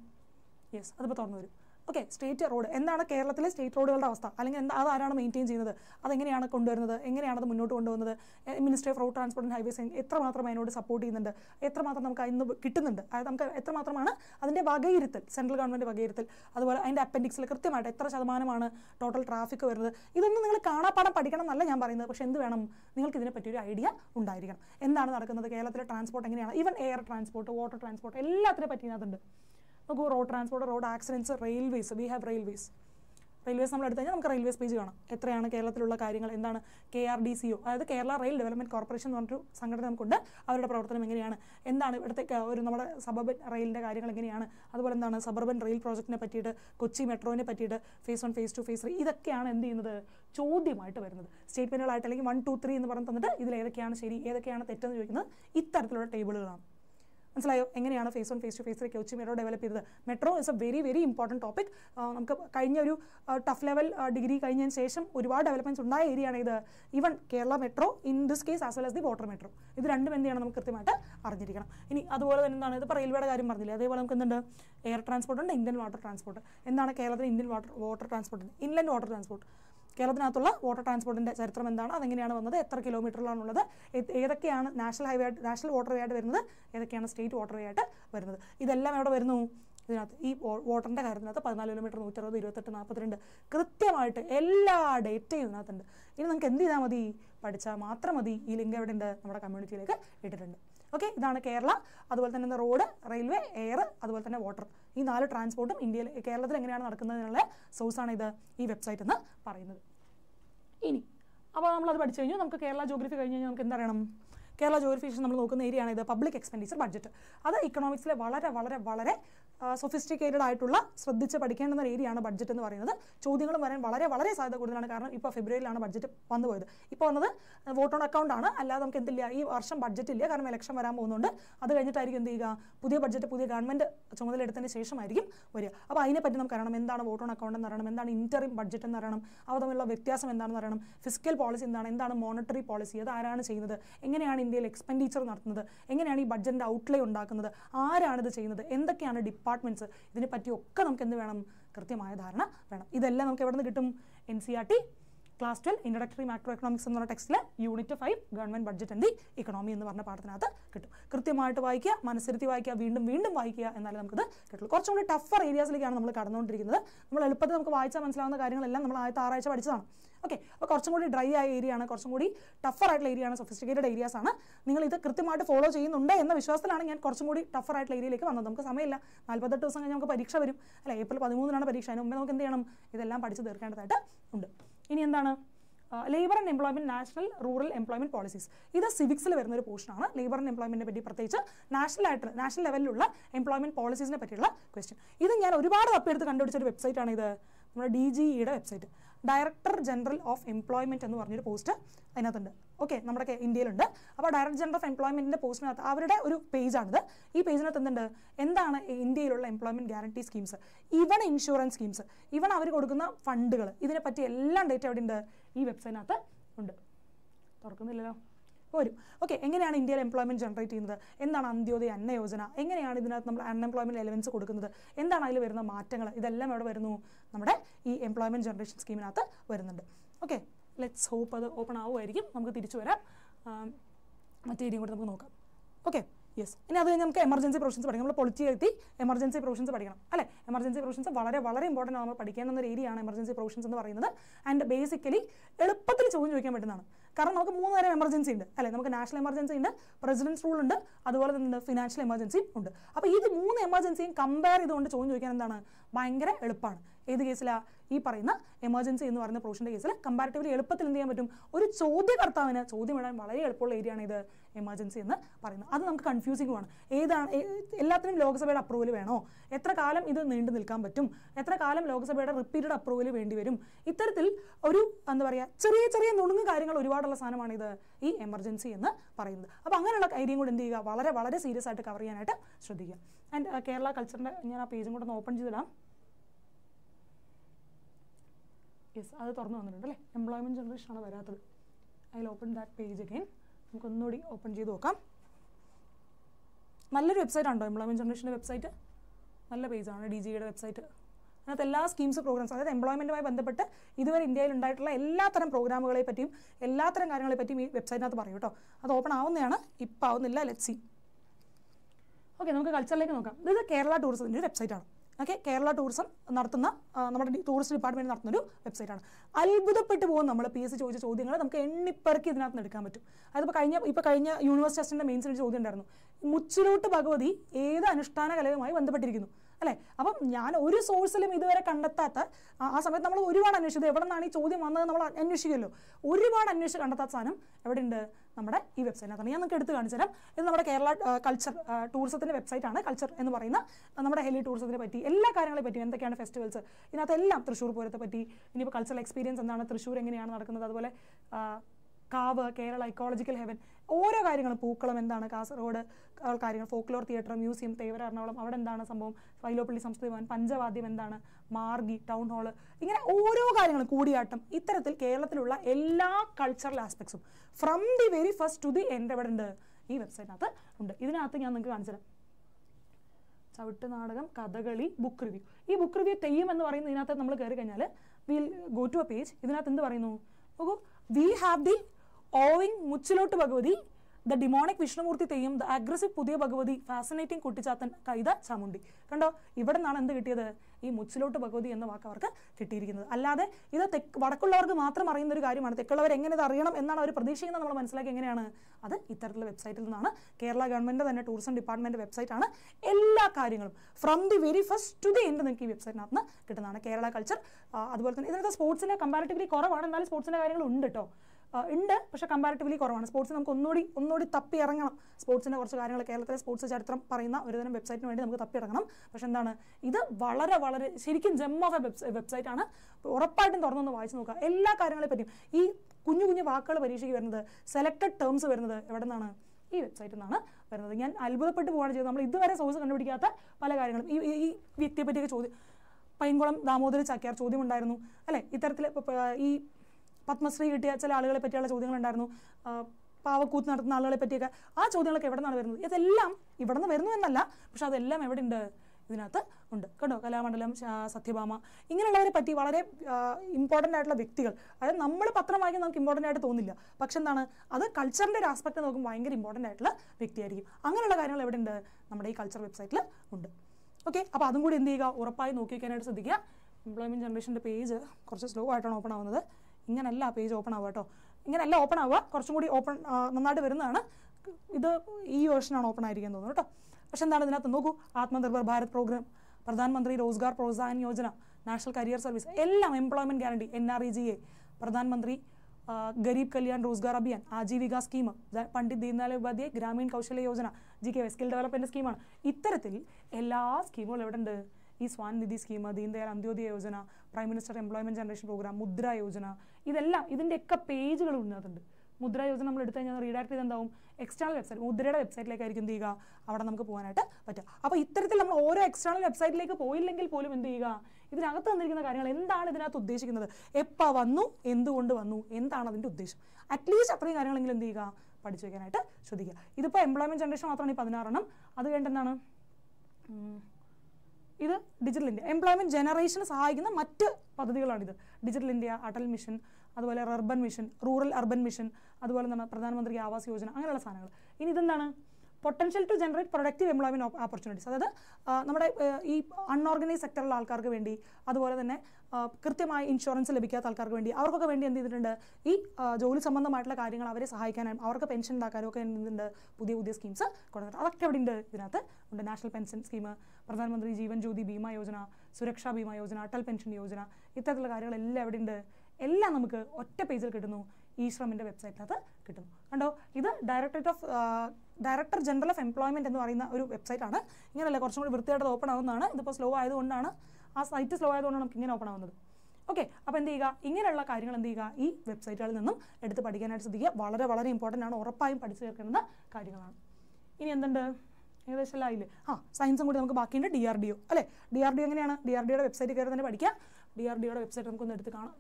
യെസ് അതിപ്പോൾ തുറന്നു വരും ഓക്കെ സ്റ്റേറ്റ് റോഡ് എന്താണ് കേരളത്തിലെ സ്റ്റേറ്റ് റോഡുകളുടെ അവസ്ഥ? അല്ലെങ്കിൽ എന്താ അത് ആരാണ് മെയിന്റെയിൻ ചെയ്യുന്നത്? അതെങ്ങനെയാണ് കൊണ്ടുവരുന്നത്? എങ്ങനെയാണ് അത് മുന്നോട്ട് കൊണ്ടുവന്നത് ministry of road transport and highways എത്രമാത്രം അതിനോട് സപ്പോർട്ട് ചെയ്യുന്നുണ്ട്? എത്രമാത്രം നമുക്ക് അതിന് കിട്ടുന്നുണ്ട്? അതായത് നമുക്ക് എത്രമാത്രമാണ് അതിന്റെ വകയിരുത്തൽ സെൻട്രൽ ഗവൺമെന്റ് വകയിരുത്തൽ. അതുപോലെ അതിന്റെ അപ്പൻഡിക്സിൽ കൃത്യമായിട്ട് എത്ര ശതമാനമാണ് ടോട്ടൽ ട്രാഫിക് വരുന്നത്? ഇതൊന്നും നിങ്ങൾ കാണാപ്പാടം പഠിക്കണം എന്നല്ല ഞാൻ പറയുന്നത്. പക്ഷേ എന്ത് വേണം? നിങ്ങൾക്ക് ഇതിനെ പറ്റി ഒരു ഐഡിയ ഉണ്ടായിരിക്കണം. എന്താണ് നടക്കുന്നത്? കേരളത്തിലെ ട്രാൻസ്പോർട്ട് എങ്ങനെയാണ്? Even air transport water transport എല്ലാത്തിനെ പറ്റി നോക്കൂ road transport road accidents railways we have railways railways നമ്മൾ എടുത്തു കഴിഞ്ഞാൽ നമുക്ക് റെയിൽവേസ് പേജ് കാണാം. എത്രയാണ് കേരളത്തിലുള്ള കാര്യങ്ങൾ എന്താണ് K R D C O അതായത് കേരള റെയിൽ ഡെവലപ്മെന്റ് കോർപ്പറേഷൻ എന്ന് പറഞ്ഞൊരു സംഘടന നമുക്കുണ്ട്. അവരുടെ പ്രവർത്തനം എങ്ങനെയാണ് എന്താണ് ഇവിടുത്തെ ഒരു നമ്മുടെ സബർബൻ റെയിലിന്റെ കാര്യങ്ങൾ എങ്ങനെയാണ് അതുപോലെ എന്താണ് സബർബൻ റെയിൽ പ്രോജക്റ്റിനെ പറ്റിയിട്ട് കൊച്ചി മെട്രോനെ പറ്റിയിട്ട് phase one phase two phase three ഇതൊക്കെയാണ് എന്ത് ചെയ്യുന്നത്? ചോദ്യമായിട്ട് വരുന്നത്. സ്റ്റേറ്റ്മെന്റുകളായിട്ട് അല്ലെങ്കിൽ വൺ ടു ത്രീ എന്ന് പറഞ്ഞ് തന്നിട്ട് ഇതിൽ ഏതൊക്കെയാണ് ശരി ഏതൊക്കെയാണ് തെറ്റെന്ന് ചോദിക്കുന്നത് ഇത്തരത്തിലുള്ള ടേബിളുകളാണ് മനസ്സിലായോ? എങ്ങനെയാണ് phase one phase two phase Kochi metro develop ചെയ്തത്? Metro is a very very important topic നമുക്ക് കഴിഞ്ഞ ഒരു ടഫ് ലെവൽ ഡിഗ്രി കഴിഞ്ഞതിന് ശേഷം ഒരുപാട് ഡെവലപ്മെന്റ്സ് ഉണ്ടായ ഏരിയ ആണ് ഇത്. Even Kerala metro in this case as well as the water metro ഇത് രണ്ടും എന്ത് ചെയ്യണം നമുക്ക് കൃത്യമായിട്ട് അറിഞ്ഞിരിക്കണം. ഇനി അതുപോലെ തന്നെ എന്താണ്? ഇതിപ്പോൾ റെയിൽവേയുടെ കാര്യം പറഞ്ഞില്ലേ? അതേപോലെ നമുക്ക് എന്തുണ്ട്? എയർ ട്രാൻസ്പോർട്ട് ഉണ്ട് ഇന്ത്യൻ വാട്ടർ ട്രാൻസ്പോർട്ട് എന്താണ് കേരളത്തിൽ Indian water water transport inland water transport കേരളത്തിനകത്തുള്ള water ട്രാൻസ്പോർട്ടിന്റെ ചരിത്രം എന്താണ്? അതെങ്ങനെയാണ് വന്നത്? എത്ര കിലോമീറ്ററിലാണുള്ളത് ഏത് ഏതൊക്കെയാണ് നാഷണൽ ഹൈവേ ആയിട്ട് നാഷണൽ വാട്ടർ വേ ആയിട്ട് വരുന്നത്? ഏതൊക്കെയാണ് സ്റ്റേറ്റ് വാട്ടർ വേ ആയിട്ട് വരുന്നത്? ഇതെല്ലാം എവിടെ വരുന്നു? ഇതിനകത്ത് ഈ വാട്ടറിന്റെ കാര്യത്തിനകത്ത് പതിനാല് കിലോമീറ്റർ നൂറ്ററുപത് ഇരുപത്തെട്ട് നാൽപ്പത്തിരണ്ട് കൃത്യമായിട്ട് എല്ലാ ഡേറ്റയും ഇതിനകത്തുണ്ട്. ഇനി നമുക്ക് എന്ത് ചെയ്താൽ മതി? പഠിച്ചാൽ മാത്രം മതി. ഈ ലിങ്ക് എവിടെ ഉണ്ട് നമ്മുടെ കമ്മ്യൂണിറ്റിയിലേക്ക് ഇട്ടിട്ടുണ്ട്. ഓക്കെ ഇതാണ് കേരള. അതുപോലെ തന്നെ റോഡ് റെയിൽവേ എയർ അതുപോലെ തന്നെ വാട്ടർ ഈ നാല് ട്രാൻസ്പോർട്ടും ഇന്ത്യയിൽ കേരളത്തിൽ എങ്ങനെയാണ് നടക്കുന്നതിനുള്ള സോഴ്സാണ് ഇത് ഈ വെബ്സൈറ്റ് എന്ന് പറയുന്നത്. ഇനി അപ്പോൾ നമ്മൾ അത് പഠിച്ചു കഴിഞ്ഞു. നമുക്ക് കേരള ജോഗ്രഫി കഴിഞ്ഞ് കഴിഞ്ഞാൽ നമുക്ക് എന്തറിയണം കേരള ജോഗ്രഫി നമ്മൾ നോക്കുന്ന ഏരിയയാണ് ഇത് പബ്ലിക് എക്സ്പെൻഡിച്ചർ ബഡ്ജറ്റ് അത് ഇക്കണോമിക്സിലെ വളരെ വളരെ വളരെ സൊഫിസ്റ്റിക്കേറ്റഡ് ആയിട്ടുള്ള ശ്രദ്ധിച്ച് പഠിക്കേണ്ട ഏരിയ ബഡ്ജറ്റ് എന്ന് പറയുന്നത്. ചോദ്യങ്ങളും വരാൻ വളരെ വളരെ സാധ്യത കൂടുതലാണ്. കാരണം ഇപ്പോൾ ഫെബ്രുവരിയിലാണ് ബഡ്ജറ്റ് വന്നു പോയത്. ഇപ്പോൾ വന്നത് വോട്ട് ഓൺ അക്കൗണ്ട് ആണ്. അല്ലാതെ നമുക്ക് എന്തില്ല ഈ വർഷം ബഡ്ജറ്റ് ഇല്ല. കാരണം ഇലക്ഷൻ വരാൻ പോകുന്നുണ്ട്. അത് കഴിഞ്ഞിട്ടായിരിക്കും എന്ത് ചെയ്യുക? പുതിയ ബഡ്ജറ്റ് പുതിയ ഗവൺമെന്റ് ചുമതലയെടുത്തതിന് ശേഷമായിരിക്കും വരിക. അപ്പോൾ അതിനെപ്പറ്റി നമുക്ക് അറിയണം. എന്താണ് വോട്ട് ഓൺ അക്കൗണ്ട് എന്ന് അറിയണം. എന്താണ് ഇന്ററിം ബഡ്ജറ്റ് എന്ന് അറിയണം. അവ തമ്മിലുള്ള വ്യത്യാസം എന്താണെന്ന് അറിയണം. ഫിസിക്കൽ പോളിസി എന്താണ്? എന്താണ് മോണിറ്ററി പോളിസി അത് ആരാണ് ചെയ്യുന്നത്? എങ്ങനെയാണ് ഇന്ത്യയിൽ എക്സ്പെൻഡിച്ചർ നടത്തുന്നത്? എങ്ങനെയാണ് ഈ ബഡ്ജറ്റിന്റെ ഔട്ട്ലേ ഉണ്ടാക്കുന്നത്? ആരാണിത് ചെയ്യുന്നത്? എന്തൊക്കെയാണ് ഡിപ്പാർട്ട്മെന്റ്സ് ഇതിനെപ്പറ്റിയൊക്കെ നമുക്ക് എന്ത് വേണം? കൃത്യമായ ധാരണ വേണം. ഇതെല്ലാം നമുക്ക് എവിടെ നിന്ന് കിട്ടും N C R T class twelve introductory macroeconomics എന്ന് പറഞ്ഞ ടെക്സ്റ്റിൽ unit five government budget and the economy എന്ന് പറഞ്ഞ പാഠത്തിനകത്ത് കിട്ടും. കൃത്യമായിട്ട് വായിക്കുക മനസ്സിരുത്തി വായിക്കുക വീണ്ടും വീണ്ടും വായിക്കുക എന്നാലേ നമുക്കത് കിട്ടുള്ളൂ. കുറച്ചും കൂടി ടഫർ ഏരിയാസിലേക്കാണ് നമ്മൾ കടന്നുകൊണ്ടിരിക്കുന്നത്. നമ്മൾ എളുപ്പത്തിൽ നമുക്ക് വായിച്ചാൽ മനസ്സിലാവുന്ന കാര്യങ്ങളെല്ലാം നമ്മൾ ആദ്യത്തെ ആറാഴ്ച പഠിച്ചതാണ്. ഓക്കെ അപ്പോൾ കുറച്ചും കൂടി ഡ്രൈ ആയ ഏരിയ ആണ് കുറച്ചും കൂടി ടഫർ ആയിട്ടുള്ള ഏരിയ ആണ് സൊഫിസ്റ്റിക്കേറ്റഡ് ഏരിയാസ് ആണ്. നിങ്ങൾ ഇത് കൃത്യമായിട്ട് ഫോളോ ചെയ്യുന്നുണ്ട് എന്ന വിശ്വാസത്തിലാണ് ഞാൻ കുറച്ചും കൂടി ടഫർ ആയിട്ടുള്ള ഏരിയയിലേക്ക് വന്നത്. നമുക്ക് സമയമില്ല. നാൽപ്പത്തെട്ട് ദിവസം കഴിഞ്ഞ് നമുക്ക് പരീക്ഷ വരും. അല്ല ഏപ്രിൽ പതിമൂന്നിനാണ് പരീക്ഷ. അതിന് മുമ്പേ നമുക്ക് എന്ത് ചെയ്യണം? ഇതെല്ലാം പഠിച്ച് തീർക്കേണ്ടതായിട്ട് ഉണ്ട്. ഇനി എന്താണ്? Labour and employment national rural employment policies ഇത് സിവിക്സിൽ വരുന്ന ഒരു പോർഷനാണ് ലേബർ ആൻഡ് എംപ്ലോയ്മെന്റിനെ പറ്റി പ്രത്യേകിച്ച് നാഷണൽ ആയിട്ട് നാഷണൽ ലെവലിലുള്ള എംപ്ലോയ്മെന്റ് പോളിസീസിനെ പറ്റിയുള്ള ക്വസ്റ്റ്യൻ ഇത് ഞാൻ ഒരുപാട് തപ്പിയെടുത്ത് കണ്ടുപിടിച്ച ഒരു വെബ്സൈറ്റ് ആണ് ഇത്. നമ്മുടെ ഡി ജി ഇയുടെ website director general of employment എന്ന് പറഞ്ഞൊരു പോസ്റ്റ് അതിനകത്തുണ്ട്. ഓക്കെ നമ്മുടെ ഇന്ത്യയിലുണ്ട്. അപ്പോൾ ഡയറക്ടർ ജനറൽ ഓഫ് എംപ്ലോയ്മെന്റിന്റെ പോസ്റ്റിനകത്ത് അവരുടെ ഒരു പേജാണിത്. ഈ പേജിനകത്ത് എന്തുണ്ട്? എന്താണ് ഇന്ത്യയിലുള്ള employment guarantee schemes even insurance schemes even അവർ കൊടുക്കുന്ന ഫണ്ടുകൾ ഇതിനെപ്പറ്റി എല്ലാം ഡേറ്റ എവിടെ ഉണ്ട് ഈ വെബ്സൈറ്റിനകത്ത് ഉണ്ട്. തുറക്കുന്നില്ലല്ലോ? വരും. ഓക്കെ എങ്ങനെയാണ് ഇന്ത്യയിൽ എംപ്ലോയ്മെന്റ് ജനറേറ്റ് ചെയ്യുന്നത്? എന്താണ് അന്ത്യോദയ അന്ന യോജന? എങ്ങനെയാണ് ഇതിനകത്ത് നമ്മൾ അൺഎംപ്ലോയ്മെന്റ് എലവൻസ് കൊടുക്കുന്നത്? എന്താണ് അതിൽ വരുന്ന മാറ്റങ്ങൾ? ഇതെല്ലാം എവിടെ വരുന്നു? നമ്മുടെ ഈ എംപ്ലോയ്മെന്റ് ജനറേഷൻ സ്കീമിനകത്ത് വരുന്നുണ്ട്. ഓക്കെ ലെറ്റ്സ് ഹോപ്പ് അത് ഓപ്പൺ ആവുമായിരിക്കും. നമുക്ക് തിരിച്ചു വരാം. മറ്റു ഏരിയയും കൂടി നമുക്ക് നോക്കാം. ഓക്കെ യെസ് ഇനി അത് നമുക്ക് എമർജൻസി പ്രൊവിഷൻസ് പഠിക്കാം. നമ്മൾ പൊളിറ്റി എഴുതി എമർജൻസി പ്രൊവിഷൻസ് പഠിക്കണം. അല്ലേ? എമർജൻസി പ്രൊവിഷൻസ് വളരെ വളരെ ഇമ്പോർട്ടന്റ് നമ്മൾ പഠിക്കാൻ ഒരു ഏരിയയാണ് എമർജൻസി പ്രൊവിഷൻസ് എന്ന് പറയുന്നത്. ആൻഡ് ബേസിക്കലി എളുപ്പത്തിൽ ചോദ്യം ചോദിക്കാൻ പറ്റുന്നതാണ്. കാരണം നമുക്ക് മൂന്ന് തരം എമർജൻസി ഉണ്ട്. അല്ലേ? നമുക്ക് നാഷണൽ എമർജൻസി ഉണ്ട് പ്രസിഡൻസ് റൂൾ ഉണ്ട് അതുപോലെ തന്നെ ഫിനാൻഷ്യൽ എമർജൻസിയും ഉണ്ട്. അപ്പോൾ ഇത് മൂന്ന് എമർജൻസിയും കമ്പയർ ചെയ്തുകൊണ്ട് ചോദ്യം ചോദിക്കാൻ എന്താണ്? ഭയങ്കര എളുപ്പമാണ്. ഏത് കേസിലാണ് ഈ പറയുന്ന എമർജൻസി എന്ന് പറയുന്ന പ്രൊവിഷന്റെ കേസിൽ കമ്പാരിറ്റീവ്ലി എളുപ്പത്തിൽ എന്ത് ചെയ്യാൻ പറ്റും? ഒരു ചോദ്യകർത്താവിന് ചോദ്യം ഇടാൻ വളരെ എളുപ്പമുള്ള ഏരിയ ആണ് ഇത്. എമർജൻസി എന്ന് പറയുന്നത്. അത് നമുക്ക് കൺഫ്യൂസിംഗുമാണ് ഏതാണ് എല്ലാത്തിനും ലോക്സഭയുടെ അപ്രൂവൽ വേണോ? എത്ര കാലം ഇത് നീണ്ടു നിൽക്കാൻ പറ്റും? എത്ര കാലം ലോക്സഭയുടെ റിപ്പീറ്റഡ് അപ്രൂവൽ വേണ്ടി വരും? ഇത്തരത്തിൽ ഒരു എന്താ പറയുക ചെറിയ ചെറിയ നുണുങ്ങ് കാര്യങ്ങൾ ഒരുപാടുള്ള സാധനമാണ് ഇത് ഈ എമർജൻസി എന്ന് പറയുന്നത്. അപ്പോൾ അങ്ങനെയുള്ള കാര്യം കൂടെ എന്ത് ചെയ്യുക? വളരെ വളരെ സീരിയസ് ആയിട്ട് കവർ ചെയ്യാനായിട്ട് ശ്രദ്ധിക്കുക. ആൻഡ് കേരള കൾച്ചറിന്റെ ഞാൻ ആ പേജും കൂടെ ഒന്ന് ഓപ്പൺ ചെയ്തിടാം. യെസ് അത് തുറന്നു വന്നിട്ടുണ്ട് അല്ലേ? എംപ്ലോയ്മെന്റ് ജനറേഷൻ ആണ് വരാത്തത്. I open that page again നമുക്ക് ഒന്നുകൂടി ഓപ്പൺ ചെയ്ത് നോക്കാം. നല്ലൊരു വെബ്സൈറ്റ് ഉണ്ടോ എംപ്ലോയ്മെന്റ് ജനറേഷന്റെ വെബ്സൈറ്റ് നല്ല പേജാണ് ഡി ജിയുടെ വെബ്സൈറ്റ് അതിനകത്ത് എല്ലാ സ്കീംസ് പ്രോഗ്രാംസ് അതായത് എംപ്ലോയ്മെന്റുമായി ബന്ധപ്പെട്ട് ഇതുവരെ ഇന്ത്യയിൽ ഉണ്ടായിട്ടുള്ള എല്ലാത്തരം പ്രോഗ്രാമുകളെ പറ്റിയും എല്ലാത്തരം കാര്യങ്ങളെ പറ്റിയും ഈ വെബ്സൈറ്റിനകത്ത് പറയും കേട്ടോ അത് ഓപ്പൺ ആവുന്നതാണ് ഇപ്പം ആവുന്നില്ല ലെറ്റ് സി ഓക്കെ നമുക്ക് കൾച്ചറിലേക്ക് നോക്കാം. ഇത് കേരള ടൂറിസത്തിന്റെ ഒരു വെബ്സൈറ്റാണ് ഓക്കെ കേരള ടൂറിസം നടത്തുന്ന നമ്മുടെ ടൂറിസ്റ്റ് ഡിപ്പാർട്ട്മെന്റ് നടത്തുന്ന ഒരു വെബ്സൈറ്റാണ് അത്ഭുതപ്പെട്ടു പോകും നമ്മൾ പി എസ് സി ചോദിച്ച ചോദ്യങ്ങൾ നമുക്ക് എണ്ണിപ്പറക്കി ഇതിനകത്ത് എടുക്കാൻ പറ്റും. അതിപ്പോൾ കഴിഞ്ഞ ഇപ്പോൾ കഴിഞ്ഞ യൂണിവേഴ്സിറ്റി ടെസ്റ്റിന്റെ മെയിൻസിന് ഒരു ചോദ്യം ഉണ്ടായിരുന്നു. മുച്ചിലോട്ട് ഭഗവതി ഏത് അനുഷ്ഠാന കലയുമായി ബന്ധപ്പെട്ടിരിക്കുന്നു? അല്ലേ? അപ്പം ഞാൻ ഒരു സോഴ്സിലും ഇതുവരെ കണ്ടെത്താത്ത ആ- സമയത്ത് നമ്മൾ ഒരുപാട് അന്വേഷിച്ചത് എവിടെ നിന്നാണ് ഈ ചോദ്യം വന്നത് നമ്മൾ അന്വേഷിക്കുമല്ലോ. ഒരുപാട് അന്വേഷിച്ച് കണ്ടെത്താത്ത സാധനം എവിടെയുണ്ട്? നമ്മുടെ ഈ വെബ്സൈറ്റിനകത്താണ് ഞാൻ നിങ്ങൾക്ക് എടുത്ത് കാണിച്ചു തരാം. ഇത് നമ്മുടെ കേരള കൾച്ചർ ടൂറിസത്തിന്റെ വെബ്സൈറ്റാണ് കൾച്ചർ എന്ന് പറയുന്ന നമ്മുടെ ഹെലി ടൂറിസത്തിനെ പറ്റി എല്ലാ കാര്യങ്ങളെ പറ്റി എന്തൊക്കെയാണ് ഫെസ്റ്റിവൽസ് ഇതിനകത്ത് എല്ലാം തൃശ്ശൂർ പൂരത്തെ പറ്റി ഇനിയിപ്പോൾ കൾച്ചറൽ എക്സ്പീരിയൻസ് എന്താണ്? തൃശ്ശൂർ എങ്ങനെയാണ് നടക്കുന്നത്? അതുപോലെ കാവ് കേരള ഇക്കോളജിക്കൽ ഹെവൻ ഓരോ കാര്യങ്ങളും പൂക്കളം എന്താണ് കാസർഗോഡ് കാര്യങ്ങൾ folklore theatre museum Thevara Ernakulam അവിടെ എന്താണ് സംഭവം? വൈലോപ്പള്ളി സംസ്കൃതി ഭവൻ പഞ്ചവാദ്യം എന്താണ്? മാർഗി ടൗൺ ഹാൾ ഇങ്ങനെ ഓരോ കാര്യങ്ങളും കൂടിയാട്ടം ഇത്തരത്തിൽ കേരളത്തിലുള്ള എല്ലാ cultural ആസ്പെക്ട്സും from the very first to the end എവിടെ ഉണ്ട് ഈ വെബ്സൈറ്റിനകത്ത് ഉണ്ട്. ഇതിനകത്ത് ഞാൻ നിങ്ങൾക്ക് കാണിച്ചു തരാം ചവിട്ട് നാടകം കഥകളി ബുക്ക് റിവ്യൂ ഈ ബുക്ക് റിവ്യൂ തെയ്യം എന്ന് പറയുന്ന ഇതിനകത്ത് നമ്മൾ കയറി കഴിഞ്ഞാൽ will go to a page ഇതിനകത്ത് എന്ത് പറയുന്നു? നോക്കൂ. We have the owing Muchilottu Bhagavathi the demonic Vishnumoorthi Theyyam the aggressive Puthiya Bhagavathi fascinating Kuttichathan Kaitha Chamundi. കണ്ടോ? ഇവിടെ നിന്നാണ് എന്ത് കിട്ടിയത്? ഈ മുച്ചിലോട്ട് ഭഗവതി എന്ന വാക്ക് അവർക്ക് കിട്ടിയിരിക്കുന്നത്. അല്ലാതെ ഇത് തെക്ക് വടക്കുള്ളവർക്ക് മാത്രം അറിയുന്ന ഒരു കാര്യമാണ്. തെക്കുള്ളവർ എങ്ങനെ ഇത് അറിയണം എന്നാണ് അവർ പ്രതീക്ഷിക്കുന്നത് നമ്മൾ മനസ്സിലാക്കി എങ്ങനെയാണ്? അത് ഇത്തരത്തിലുള്ള വെബ്സൈറ്റിൽ നിന്നാണ്. കേരള ഗവൺമെന്റ് തന്നെ ടൂറിസം ഡിപ്പാർട്ട്മെന്റ് വെബ്സൈറ്റ് ആണ്. എല്ലാ കാര്യങ്ങളും from the very first to the end നിങ്ങൾക്ക് ഈ വെബ്സൈറ്റിനകത്ത് കിട്ടുന്നതാണ്. കേരള കൾച്ചർ അതുപോലെ തന്നെ ഇതിനകത്ത് സ്പോർട്സിന്റെ കമ്പാരിറ്റീവ്ലി കുറവാണ്. എന്നാലും സ്പോർട്സിന്റെ കാര്യങ്ങൾ ഉണ്ട് കേട്ടോ ഉണ്ട്. പക്ഷേ കമ്പാരിറ്റീവ്ലി കുറവാണ്. സ്പോർട്സ് നമുക്ക് ഒന്നുകൂടി ഒന്നുകൂടി തപ്പി ഇറങ്ങണം. സ്പോർട്സിന്റെ കുറച്ച് കാര്യങ്ങൾ കേരളത്തിലെ സ്പോർട്സ് ചരിത്രം പറയുന്ന ഒരുതരം വെബ്സൈറ്റിന് വേണ്ടി നമുക്ക് തപ്പി ഇറങ്ങണം. പക്ഷേ എന്താണ്? ഇത് വളരെ വളരെ ശരിക്കും ജെം ഓഫ് എ വെബ്സൈറ്റ് ആണ്. ഉറപ്പായിട്ടും തുറന്നൊന്ന് വായിച്ചു നോക്കുക. എല്ലാ കാര്യങ്ങളെ പറ്റിയും. ഈ കുഞ്ഞു കുഞ്ഞു വാക്കുകൾ പരീക്ഷയ്ക്ക് വരുന്നത് സെലക്ടഡ് ടേംസ് വരുന്നത് എവിടെ നിന്നാണ്? ഈ വെബ്സൈറ്റിൽ നിന്നാണ് വരുന്നത്. ഞാൻ അത്ഭുതപ്പെട്ട് പോവുകയാണ് ചെയ്തത്. നമ്മൾ ഇതുവരെ സോഴ്സ് കണ്ടുപിടിക്കാത്ത പല കാര്യങ്ങളും. ഈ ഈ- ഈ വ്യക്തിയെ പറ്റിയൊക്കെ ചോദ്യം പൈൻകുളം ദാമോദര ചാക്യാർ ചോദ്യമുണ്ടായിരുന്നു. അല്ലേ? ഇത്തരത്തിൽ ഈ പത്മശ്രീ കിട്ടിയ ചില ആളുകളെ പറ്റിയുള്ള ചോദ്യങ്ങളുണ്ടായിരുന്നു. പാവക്കൂത്ത് നടത്തുന്ന ആളുകളെ പറ്റിയൊക്കെ. ആ ചോദ്യങ്ങളൊക്കെ എവിടെ നിന്നാണ് വരുന്നത്? ഇതെല്ലാം ഇവിടെ നിന്ന് വരുന്നു എന്നല്ല പക്ഷെ അതെല്ലാം എവിടെ ഉണ്ട് ഇതിനകത്ത് ഉണ്ട്. കേട്ടോ കലാമണ്ഡലം സത്യഭാമ. ഇങ്ങനെയുള്ളവരെ പറ്റി വളരെ ഇമ്പോർട്ടന്റ് ആയിട്ടുള്ള വ്യക്തികൾ. അതായത് നമ്മൾ പത്രം വായിക്കാൻ നമുക്ക് ഇമ്പോർട്ടന്റ് ആയിട്ട് തോന്നില്ല. പക്ഷെ എന്താണ്? അത് കൾച്ചറിന്റെ ഒരു ആസ്പെക്ട് നോക്കുമ്പോൾ ഭയങ്കര ഇമ്പോർട്ടന്റ് ആയിട്ടുള്ള വ്യക്തിയായിരിക്കും. അങ്ങനെയുള്ള കാര്യങ്ങൾ എവിടെ ഉണ്ട് നമ്മുടെ ഈ കൾച്ചർ വെബ്സൈറ്റിൽ ഉണ്ട്. ഓക്കെ അപ്പോൾ അതും കൂടി എന്ത് ചെയ്യുക? ഉറപ്പായി നോക്കി വയ്ക്കാനായിട്ട് ശ്രദ്ധിക്കുക. എംപ്ലോയ്മെന്റ് ജനറേഷന്റെ പേജ് കുറച്ച് സ്ലോ ആയിട്ടാണ് ഓപ്പൺ ആവുന്നത്. ഇങ്ങനല്ല ആ പേജ് ഓപ്പൺ ആവുക കേട്ടോ. ഇങ്ങനല്ല ഓപ്പൺ ആവുക. കുറച്ചും കൂടി ഓപ്പൺ നന്നായിട്ട് വരുന്നതാണ്. ഇത് ഈ വേർഷനാണ് ഓപ്പൺ ആയിരിക്കുന്നത് കേട്ടോ. പക്ഷെ എന്താണ് ഇതിനകത്ത്? നോക്കൂ. Atmanirbhar Bharat programme Pradhan Mantri Rozgar Protsahan Yojana national career service എല്ലാം employment guarantee N R E G A Pradhan Mantri Garib Kalyan Rozgar Abhiyan Aajeevika scheme Pandit Deendayal Upadhyaya Grameen Kaushalya Yojana G K skill development സ്കീമാണ് ഇത്തരത്തിൽ എല്ലാ സ്കീമുകളും എവിടെ ഉണ്ട് ഈ Svanidhi scheme Deendayal Antyodaya Yojana prime minister employment generation programme Mudra Yojana ഇതെല്ലാം ഇതിന്റെയൊക്കെ പേജുകൾ ഉന്നതുണ്ട് മുദ്ര യോജന നമ്മൾ എടുത്തു കഴിഞ്ഞാൽ റീഡാക്ട് ചെയ്ത് എന്താവും? എക്സ്റ്റേണൽ വെബ്സൈറ്റ് മുദ്രയുടെ വെബ്സൈറ്റിലേക്കായിരിക്കും എന്ത് ചെയ്യുക? അവിടെ നമുക്ക് പോകാനായിട്ട് പറ്റുക. അപ്പോൾ ഇത്തരത്തിൽ നമ്മൾ ഓരോ എക്സ്റ്റേണൽ വെബ്സൈറ്റിലേക്ക് പോയില്ലെങ്കിൽ പോലും എന്ത് ചെയ്യുക? ഇതിനകത്ത് തന്നിരിക്കുന്ന കാര്യങ്ങൾ എന്താണ് ഇതിനകത്ത് ഉദ്ദേശിക്കുന്നത്? എപ്പോൾ വന്നു? എന്തുകൊണ്ട് വന്നു? എന്താണ് അതിന്റെ ഉദ്ദേശം? അറ്റ്ലീസ്റ്റ് അത്രയും കാര്യങ്ങളെങ്കിലും എന്ത് ചെയ്യുക? പഠിച്ചു വയ്ക്കാനായിട്ട് ശ്രദ്ധിക്കുക. ഇതിപ്പോൾ എംപ്ലോയ്മെന്റ് ജനറേഷൻ മാത്രമാണ് ഈ പതിനാറെണ്ണം. അത് കഴിഞ്ഞിട്ട് എന്താണ് ഇത് ഡിജിറ്റൽ ഇന്ത്യ എംപ്ലോയ്മെന്റ് ജനറേഷന് സഹായിക്കുന്ന മറ്റ് പദ്ധതികളാണിത്. ഡിജിറ്റൽ ഇന്ത്യ അടൽ മിഷൻ അതുപോലെ urban mission rural urban mission അതുപോലെ നമ്മുടെ പ്രധാനമന്ത്രി ആവാസ് യോജന അങ്ങനെയുള്ള സാധനങ്ങൾ. ഇനി ഇതെന്താണ്? Potential to generate productive employment opportunities അതായത് നമ്മുടെ ഈ അൺഓർഗനൈസ് സെക്ടറിലുള്ള ആൾക്കാർക്ക് വേണ്ടി അതുപോലെ തന്നെ കൃത്യമായ ഇൻഷുറൻസ് ലഭിക്കാത്ത ആൾക്കാർക്ക് വേണ്ടി അവർക്കൊക്കെ വേണ്ടി എന്ത് ചെയ്തിട്ടുണ്ട്? ഈ ജോലി സംബന്ധമായിട്ടുള്ള കാര്യങ്ങൾ അവരെ സഹായിക്കാനും അവർക്ക് പെൻഷൻ ഉണ്ടാക്കാനും ഒക്കെ എന്ത് ചെയ്തിട്ടുണ്ട്? പുതിയ പുതിയ സ്കീംസ് കൊടുക്കുന്നത് അതൊക്കെ എവിടെ ഉണ്ട് ഇതിനകത്ത്? ഉണ്ട് നാഷണൽ പെൻഷൻ സ്കീം പ്രധാനമന്ത്രി ജീവൻ ജ്യോതി ബീമ യോജന സുരക്ഷാ ബീമ യോജന അടൽ പെൻഷൻ യോജന ഇത്തരത്തിലുള്ള കാര്യങ്ങളെല്ലാം എവിടെ ഉണ്ട്? എല്ലാം നമുക്ക് ഒറ്റ പേജിൽ കിട്ടുന്നു. ഈ ശ്രമിന്റെ വെബ്സൈറ്റിനകത്ത് കിട്ടുന്നു. കണ്ടോ? ഇത് directorate of director general of employment എന്ന് പറയുന്ന ഒരു വെബ്സൈറ്റ് ആണ്. ഇങ്ങനെയല്ല? കുറച്ചും കൂടി വൃത്തിയായിട്ട് ഓപ്പൺ ആവുന്നതാണ്. ഇതിപ്പോൾ സ്ലോ ആയതുകൊണ്ടാണ് ആ സൈറ്റ് സ്ലോ ആയതുകൊണ്ടാണ് നമുക്ക് ഇങ്ങനെ ഓപ്പൺ ആവുന്നത്. ഓക്കെ അപ്പോൾ എന്ത് ചെയ്യുക? ഇങ്ങനെയുള്ള കാര്യങ്ങൾ എന്ത് ചെയ്യുക? ഈ വെബ്സൈറ്റുകളിൽ നിന്നും എടുത്ത് പഠിക്കാനായിട്ട് ശ്രദ്ധിക്കുക. വളരെ വളരെ ഇമ്പോർട്ടന്റ് ആണ്. ഉറപ്പായും പഠിച്ചു തീർക്കേണ്ട കാര്യങ്ങളാണ്. ഇനി എന്തുണ്ട്? ഏകദേശം ആയില്ലേ? ആ സയൻസും കൂടി നമുക്ക് ബാക്കിയുണ്ട്. ഡി ആർ ഡി ഒ അല്ലേ? ഡി ആർ ഡി ഒ എങ്ങനെയാണ്? ഡി ആർ ഡിയുടെ വെബ്സൈറ്റ് കയറി തന്നെ പഠിക്കുക ഡി ആർ ഡിയുടെ വെബ്സൈറ്റ് നമുക്കൊന്ന് എടുത്ത് കാണാം.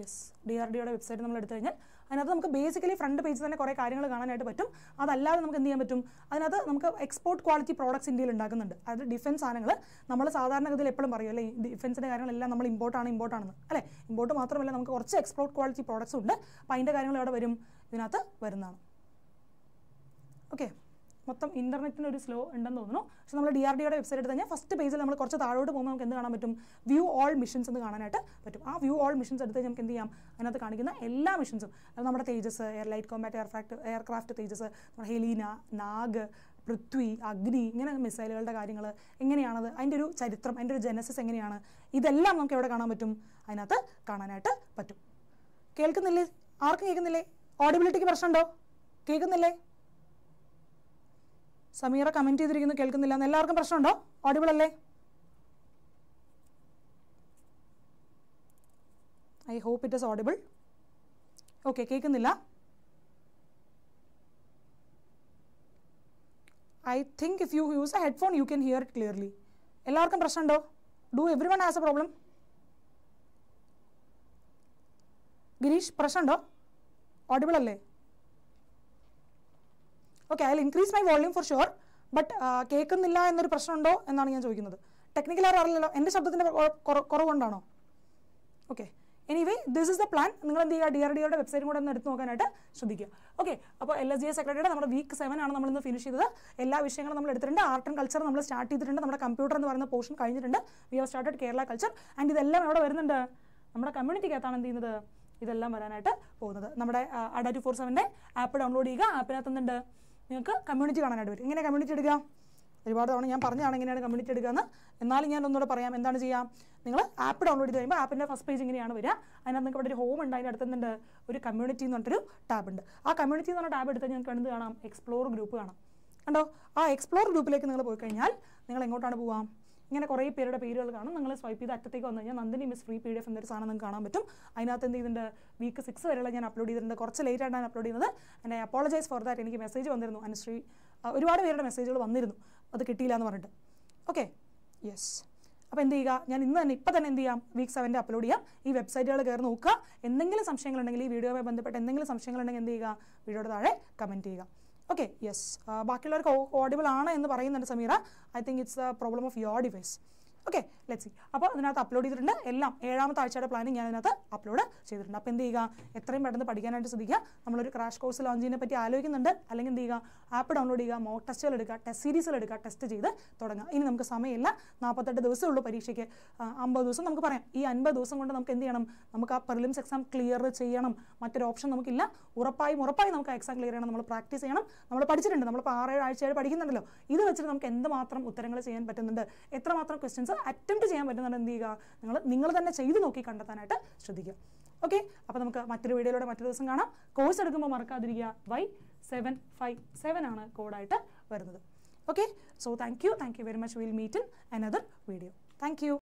യെസ് ഡി ആർ ഡിയുടെ വെബ്സൈറ്റ് നമ്മൾ എടുത്തു കഴിഞ്ഞാൽ അതിനകത്ത് നമുക്ക് ബേസിക്കലി ഫ്രണ്ട് പേജിൽ തന്നെ കുറേ കാര്യങ്ങൾ കാണാനായിട്ട് പറ്റും. അതല്ലാതെ നമുക്ക് എന്ത് ചെയ്യാൻ പറ്റും? അതിനകത്ത് നമുക്ക് എക്സ്പോർട്ട് ക്വാളിറ്റി പ്രോഡക്ട്സ് ഇന്ത്യയിൽ ഉണ്ടാക്കുന്നുണ്ട്. അതായത് ഡിഫൻസ് സാധനങ്ങൾ നമ്മൾ സാധാരണഗതിയിൽ എപ്പോഴും പറയും അല്ലേ? ഡിഫൻസിന്റെ കാര്യങ്ങളെല്ലാം നമ്മൾ ഇമ്പോർട്ടാണ് ആണെന്ന്. അല്ലേ? ഇമ്പോർട്ട് മാത്രമല്ല നമുക്ക് കുറച്ച് എക്സ്പോർട്ട് ക്വാളിറ്റി പ്രോഡക്ട്സ് ഉണ്ട്. അപ്പോൾ അതിന്റെ കാര്യങ്ങൾ എവിടെ വരും? ഇതിനകത്ത് വരുന്നതാണ്. ഓക്കെ മൊത്തം ഇന്റർനെറ്റിന് ഒരു സ്ലോ ഉണ്ടെന്ന് തോന്നുന്നു. പക്ഷെ നമ്മൾ ഡി ആർ ഡിയുടെ വെബ്സൈറ്റ് എടുത്ത് കഴിഞ്ഞാൽ ഫസ്റ്റ് പേജിൽ നമ്മൾ കുറച്ച് താഴോട്ട് പോകുമ്പോൾ നമുക്ക് എന്ത് കാണാൻ പറ്റും? വ്യൂ ഓൾ മിഷൻസ് എന്ന് കാണാനായിട്ട് പറ്റും. ആ വ്യൂ ഓൾ മിഷൻസ് എടുത്ത് നമുക്ക് എന്ത് ചെയ്യാം? അതിനകത്ത് കാണിക്കുന്ന എല്ലാ മിഷൻസും അത് നമ്മുടെ തേജസ് എയർ ലൈറ്റ് കോമ്പാറ്റ് എയർഫാക്ട് എയർക്രാഫ്റ്റ് തേജസ് നമ്മുടെ ഹെലീന നാഗ് പൃഥ്വി അഗ്നി ഇങ്ങനെ മിസൈലുകളുടെ കാര്യങ്ങൾ എങ്ങനെയാണത്? അതിന്റെ ഒരു ചരിത്രം അതിന്റെ ഒരു ജനസിസ് എങ്ങനെയാണ്? ഇതെല്ലാം നമുക്ക് എവിടെ കാണാൻ പറ്റും? അതിനകത്ത് കാണാനായിട്ട് പറ്റും. കേൾക്കുന്നില്ലേ? ആർക്കും കേൾക്കുന്നില്ലേ? ഓഡിബിലിറ്റിക്ക് പ്രശ്നമുണ്ടോ? കേൾക്കുന്നില്ലേ? സമീറ കമന്റ് ചെയ്തിരിക്കുന്നു കേൾക്കുന്നില്ല എന്ന് എല്ലാവർക്കും പ്രശ്നമുണ്ടോ? ഓഡിബിൾ അല്ലേ? I hope it is audible okay കേൾക്കുന്നില്ല. I think if you use a headphone you can hear it clearly എല്ലാവർക്കും പ്രശ്നമുണ്ടോ? Do everyone has a problem Girish പ്രശ്നമുണ്ടോ? ഓഡിബിൾ അല്ലേ? Okay I increase my volume for sure but കേൾക്കുന്നില്ല എന്നൊരു പ്രശ്നമുണ്ടോ എന്നാണ് ഞാൻ ചോദിക്കുന്നത്. ടെക്നിക്കൽ ആരും അറിയില്ലല്ലോ. എന്റെ ശബ്ദത്തിന്റെ കുറവുകൊണ്ടാണോ? Okay anyway this is the plan നിങ്ങൾ എന്ത് ചെയ്യുക? ഡി ആർ ഡിയുടെ വെബ്സൈറ്റും കൂടെ ഒന്ന് എടുത്ത് നോക്കാനായിട്ട് ശ്രദ്ധിക്കുക. ഓക്കെ അപ്പോൾ എൽ എസ് ജി സെക്രട്ടറിയുടെ നമ്മുടെ വീക്ക് സെവൻ ആണ് നമ്മൾ ഇന്ന് ഫിനിഷ് ചെയ്തത്. എല്ലാ വിഷയങ്ങളും നമ്മൾ എടുത്തിട്ടുണ്ട്. ആർട്ട് ആൻഡ് കൾച്ചർ നമ്മൾ സ്റ്റാർട്ട് ചെയ്തിട്ടുണ്ട്. നമ്മുടെ കമ്പ്യൂട്ടർ എന്ന് പറയുന്ന പോർഷൻ കഴിഞ്ഞിട്ടുണ്ട്. We have started Kerala culture and ഇതെല്ലാം എവിടെ വരുന്നുണ്ട്? നമ്മുടെ കമ്മ്യൂണിറ്റിക്കകത്താണ് എന്ത് ചെയ്യുന്നത്? ഇതെല്ലാം വരാനായിട്ട് പോകുന്നത്. നമ്മുടെ അഡ ടു ഫോർ സെവന്റെ ആപ്പ് ഡൗൺലോഡ് ചെയ്യുക. ആപ്പിനകത്ത് നിങ്ങൾക്ക് കമ്മ്യൂണിറ്റി കാണാനായിട്ട് വരും എങ്ങനെ കമ്മ്യൂണിറ്റി എടുക്കുക. ഒരുപാട് തവണ ഞാൻ പറഞ്ഞതാണ് എങ്ങനെയാണ് കമ്മ്യൂണിറ്റി എടുക്കുക എന്ന് എന്നാലും ഞാൻ ഒന്നുകൂടെ പറയാം എന്താണ് ചെയ്യുക നിങ്ങൾ ആപ്പ് ഡൗൺലോഡ് ചെയ്ത് കഴിയുമ്പോൾ ആപ്പിന്റെ ഫസ്റ്റ് പേജ് ഇങ്ങനെയാണ് വരിക. അതിനകത്ത് നിങ്ങൾക്ക് ഒരു ഹോം ഉണ്ട് അതിന്റെ അടുത്തുണ്ട് ഒരു കമ്മ്യൂണിറ്റി എന്ന് പറഞ്ഞിട്ടൊരു ടാബ് ഉണ്ട്. ആ കമ്മ്യൂണിറ്റി എന്ന് പറഞ്ഞ ടാബ് എടുത്ത് നിങ്ങൾക്ക് എന്ത് കാണാം? എക്സ്പ്ലോർ ഗ്രൂപ്പ് കാണാം. കണ്ടോ? ആ എക്സ്പ്ലോർ ഗ്രൂപ്പിലേക്ക് നിങ്ങൾ പോയി കഴിഞ്ഞാൽ നിങ്ങൾ എങ്ങോട്ടാണ് പോവാം ഇങ്ങനെ കുറേ പേരുടെ പേരുകൾ കാണും. നിങ്ങൾ സ്വൈപ്പ് ചെയ്ത് അറ്റത്തേക്ക് വന്നു കഴിഞ്ഞാൽ Nandini miss free P D F എന്നൊരു സാധനം നിങ്ങൾക്ക് കാണാൻ പറ്റും. അതിനകത്ത് എന്ത് ഇതിന്റെ വീക്ക് സിക്സ് വരെയുള്ള ഞാൻ അപ്ലോഡ് ചെയ്തിട്ടുണ്ട്. കുറച്ച് ലേറ്റ് ആണ് ഞാൻ അപ്ലോഡ് ചെയ്യുന്നത്. എന്നെ അപ്പോളജൈസ് ഫോർ ദാറ്റ് എനിക്ക് മെസ്സേജ് വന്നിരുന്നു. അനുശ്രീ ഒരുപാട് പേരുടെ മെസ്സേജുകൾ വന്നിരുന്നു. അത് കിട്ടിയില്ല എന്ന് പറഞ്ഞിട്ട്. ഓക്കെ യെസ് അപ്പോൾ എന്ത് ചെയ്യുക? ഞാൻ ഇന്ന് തന്നെ ഇപ്പം തന്നെ എന്ത് ചെയ്യാം? വീക്ക് സെവന്റെ അപ്ലോഡ് ചെയ്യാം. ഈ വെബ്സൈറ്റുകൾ കയറി നോക്കുക. എന്തെങ്കിലും സംശയങ്ങളുണ്ടെങ്കിൽ ഈ വീഡിയോയുമായി ബന്ധപ്പെട്ട് എന്തെങ്കിലും സംശയങ്ങളുണ്ടെങ്കിൽ എന്ത് ചെയ്യുക? വീഡിയോയുടെ താഴെ കമന്റ് ചെയ്യുക. ഓക്കെ യെസ് ബാക്കിയുള്ളവർക്ക് ഓഡിബിൾ ആണ് എന്ന് പറയുന്നുണ്ട് Sameera. I think it's the problem of your device okay let see അപ്പോൾ അതിനകത്ത് അപ്ലോഡ് ചെയ്തിട്ടുണ്ട്. എല്ലാം ഏഴാമത്തെ ആഴ്ചയുടെ പ്ലാനിങ് ഞാൻ അതിനകത്ത് അപ്ലോഡ് ചെയ്തിട്ടുണ്ട്. അപ്പോൾ എന്ത് ചെയ്യുക എത്രയും പെട്ടെന്ന് പഠിക്കാനായിട്ട് ശ്രദ്ധിക്കുക. നമ്മളൊരു ക്രാഷ് കോഴ്സ് ലോഞ്ച് ചെയ്യുന്നതിനെ പറ്റി ആലോചിക്കുന്നുണ്ട്. അല്ലെങ്കിൽ എന്ത് ചെയ്യുക ആപ്പ് ഡൗൺലോഡ് ചെയ്യുക മോക്ക് ടെസ്റ്റുകൾ എടുക്കുക ടെസ്റ്റ് സീരീസുകൾ എടുക്കുക ടെസ്റ്റ് ചെയ്ത് തുടങ്ങുക. ഇനി നമുക്ക് സമയമില്ല. നാൽപ്പത്തെട്ട് ദിവസമേ ഉള്ളൂ പരീക്ഷയ്ക്ക്. അമ്പത് ദിവസം നമുക്ക് പറയാം. ഈ അൻപത് ദിവസം കൊണ്ട് നമുക്ക് എന്ത് ചെയ്യണം? നമുക്ക് ആ പ്രിലിംസ് എക്സാം ക്ലിയർ ചെയ്യണം. മറ്റൊരു ഓപ്ഷൻ നമുക്കില്ല. ഉറപ്പായും ഉറപ്പായും നമുക്ക് എക്സാം ക്ലിയർ ചെയ്യണം. നമ്മൾ പ്രാക്ടീസ് ചെയ്യണം. നമ്മൾ പഠിച്ചിട്ടുണ്ട്. നമ്മൾ ഇപ്പോൾ ആറേഴ് ആഴ്ചയായിട്ട് പഠിക്കുന്നുണ്ടല്ലോ. ഇത് വെച്ചിട്ട് നമുക്ക് എന്തുമാത്രം ഉത്തരങ്ങൾ ചെയ്യാൻ പറ്റുന്നുണ്ട്? എത്രമാത്രം ക്വസ്റ്റ്യൻസ് അറ്റംപ്റ്റ് ചെയ്യാൻ പറ്റുന്നുണ്ട് എന്ത് ചെയ്യുക? നിങ്ങൾ നിങ്ങൾ തന്നെ ചെയ്ത് നോക്കി കണ്ടെത്താനായിട്ട് ശ്രദ്ധിക്കുക. ഓക്കെ അപ്പോൾ നമുക്ക് മറ്റൊരു വീഡിയോയിലൂടെ മറ്റൊരു ദിവസം കാണാം. കോഴ്സ് എടുക്കുമ്പോൾ മറക്കാതിരിക്കുക. വൈ സെവൻ ഫൈവ് സെവൻ ആണ് കോഡായിട്ട് വരുന്നത്. Okay so thank you thank you very much will meet in another video thank you